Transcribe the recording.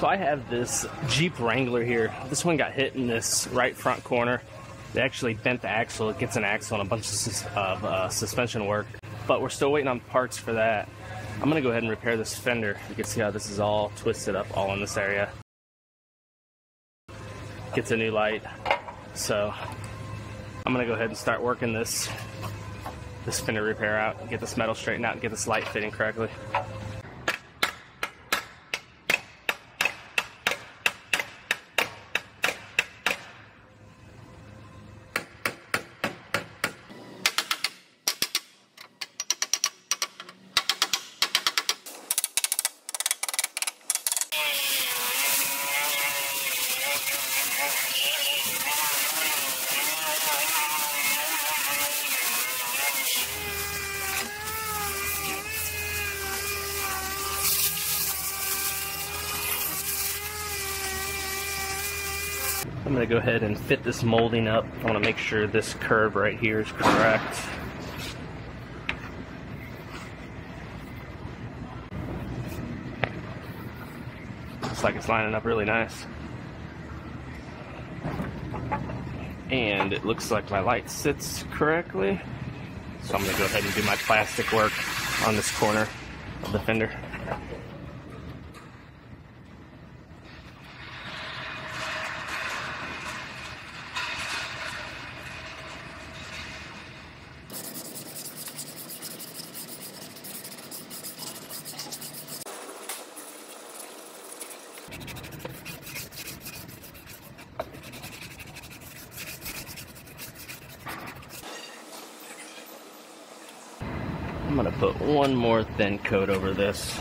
So I have this Jeep Wrangler here. This one got hit in this right front corner. They actually bent the axle. It gets an axle and a bunch of, of uh, suspension work. But we're still waiting on parts for that. I'm gonna go ahead and repair this fender. You can see how this is all twisted up all in this area. Gets a new light. So I'm gonna go ahead and start working this this fender repair out, get this metal straightened out, and get this light fitting correctly. I'm gonna go ahead and fit this molding up. I wanna make sure this curve right here is correct. Looks like it's lining up really nice. And it looks like my light sits correctly. So I'm gonna go ahead and do my plastic work on this corner of the fender. I'm gonna put one more thin coat over this.